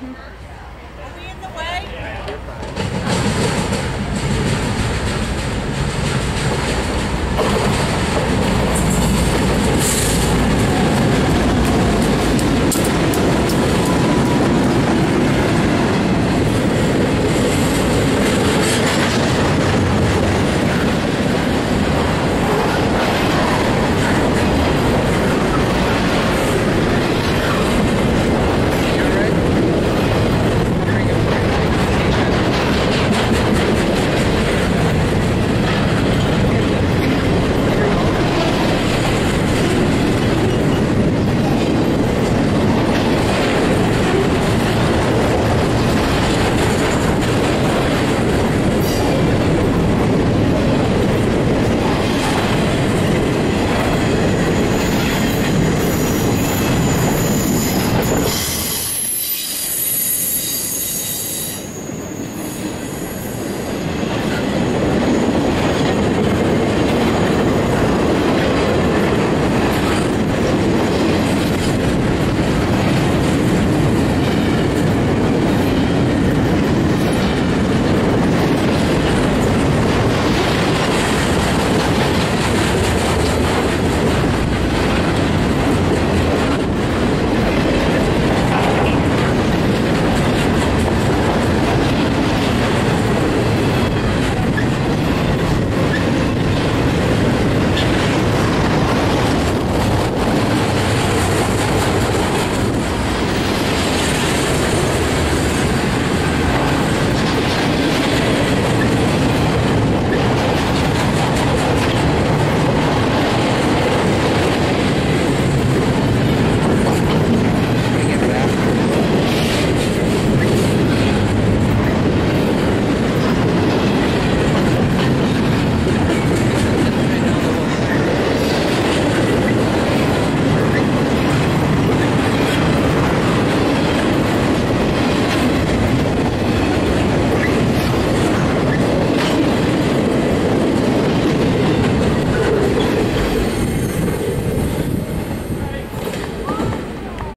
Mhm.